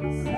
Yes.